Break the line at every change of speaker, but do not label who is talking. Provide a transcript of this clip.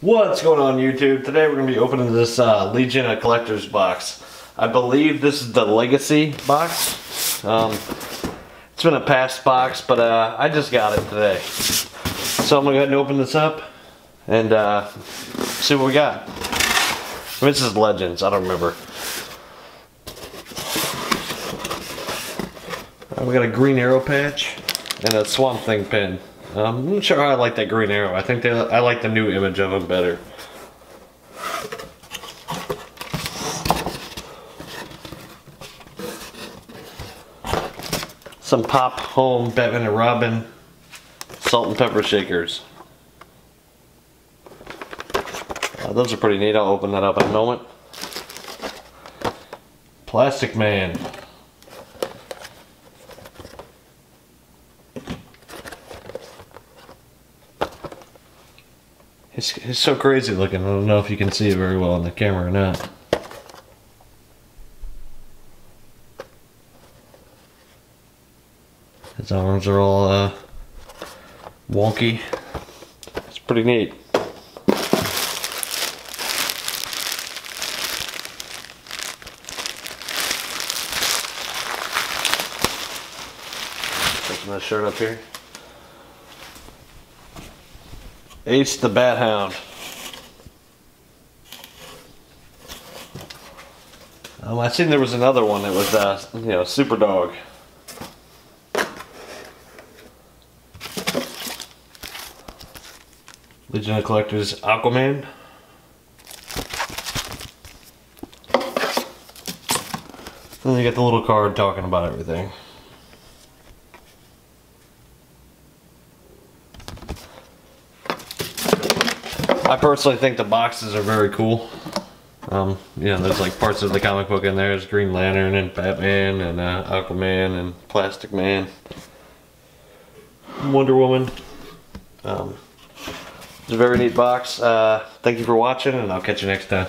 What's going on YouTube? Today we're going to be opening this uh, Legion of Collectors box. I believe this is the Legacy box. Um, it's been a past box, but uh, I just got it today. So I'm going to go ahead and open this up and uh, see what we got. This is Legends, I don't remember. Uh, we got a green arrow patch and a Swamp Thing pin. Um, I'm not sure how I like that green arrow. I think they, I like the new image of him better. Some Pop Home Batman and Robin salt and pepper shakers. Uh, those are pretty neat. I'll open that up in a moment. Plastic Man. He's, he's so crazy looking. I don't know if you can see it very well on the camera or not. His arms are all uh, wonky. It's pretty neat. Taking this shirt up here. Ace the Bat Hound. Um, I seen there was another one that was, uh, you know, Super Dog. Legion of Collectors Aquaman. Then you get the little card talking about everything. I personally think the boxes are very cool. Um, you know, there's like parts of the comic book in there. There's Green Lantern and Batman and uh, Aquaman and Plastic Man, Wonder Woman. Um, it's a very neat box. Uh, thank you for watching, and I'll catch you next time.